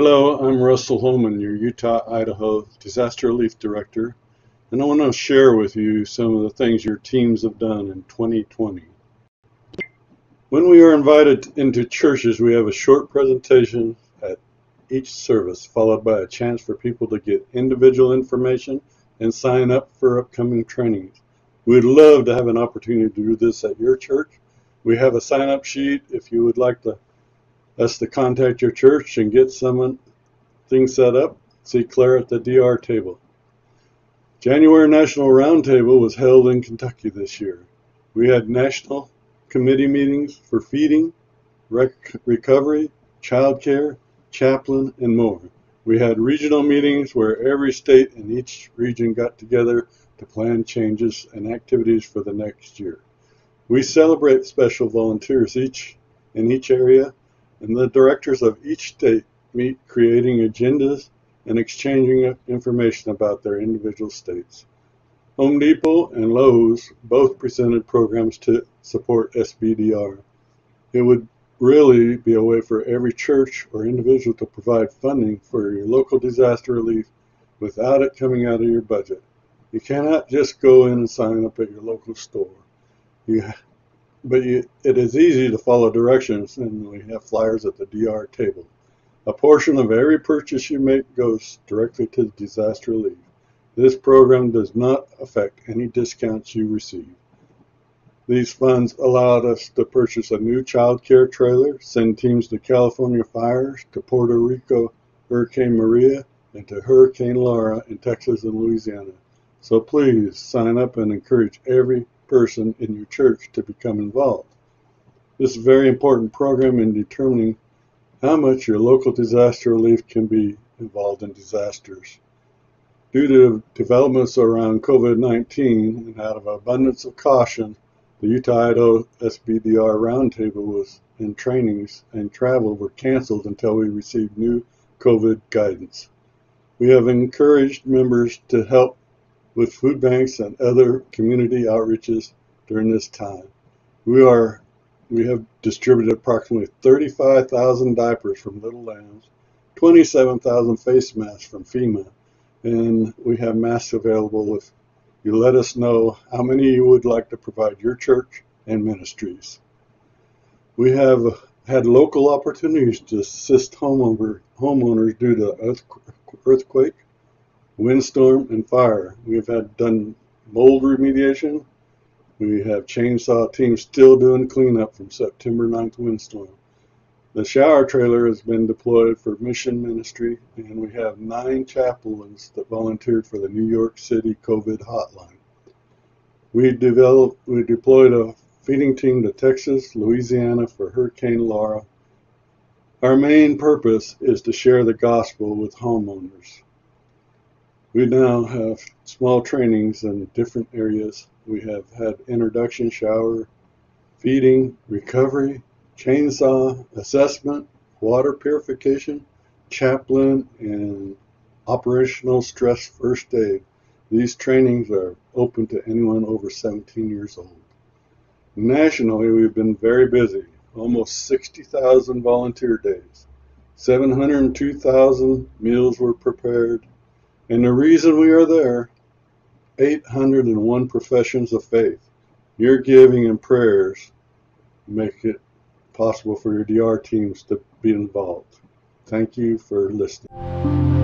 Russel Hohmann, your Utah, Idaho Disaster Relief Director, and I want to share with you some of the things your teams have done in 2020. When we are invited into churches, we have a short presentation at each service, followed by a chance for people to get individual information and sign up for upcoming trainings. We'd love to have an opportunity to do this at your church. We have a sign up sheet if you would like to, us to contact your church and get someone things set up. See Claire at the DR table. January National Roundtable was held in Kentucky this year. We had national committee meetings for feeding, rec recovery, childcare, chaplain, and more. We had regional meetings where every state and each region got together to plan changes and activities for the next year. We celebrate special volunteers each in each area, and the directors of each state meet creating agendas and exchanging information about their individual states. Home Depot and Lowe's both presented programs to support SBDR. It would really be a way for every church or individual to provide funding for your local disaster relief without it coming out of your budget. You cannot just go in and sign up at your local store. You, but you, it is easy to follow directions, and we have flyers at the DR table. A portion of every purchase you make goes directly to disaster relief. This program does not affect any discounts you receive. These funds allowed us to purchase a new child care trailer, send teams to California fires, to Puerto Rico Hurricane Maria, and to Hurricane Laura in Texas and Louisiana. So please sign up and encourage every person in your church to become involved. This is a very important program in determining how much your local disaster relief can be involved in disasters. Due to developments around COVID-19 and out of abundance of caution, the Utah Idaho SBDR Roundtable was in trainings and travel were canceled until we received new COVID guidance. We have encouraged members to help with food banks and other community outreaches during this time. We are we have distributed approximately 35,000 diapers from Little Lambs, 27,000 face masks from FEMA, and we have masks available if you let us know how many you would like to provide your church and ministries. We have had local opportunities to assist homeowner, homeowners due to earthquake, windstorm, and fire. We have had done mold remediation. We have chainsaw teams still doing cleanup from September 9th windstorm. The shower trailer has been deployed for mission ministry, and we have nine chaplains that volunteered for the New York City COVID hotline. We developed, we deployed a feeding team to Texas, Louisiana for Hurricane Laura. Our main purpose is to share the gospel with homeowners. We now have small trainings in different areas. We have had introduction shower, feeding, recovery, chainsaw assessment, water purification, chaplain, and operational stress first aid. These trainings are open to anyone over 17 years old. Nationally, we've been very busy, almost 60,000 volunteer days. 702,000 meals were prepared. And the reason we are there, 801 professions of faith. Your giving and prayers make it possible for your DR teams to be involved. Thank you for listening.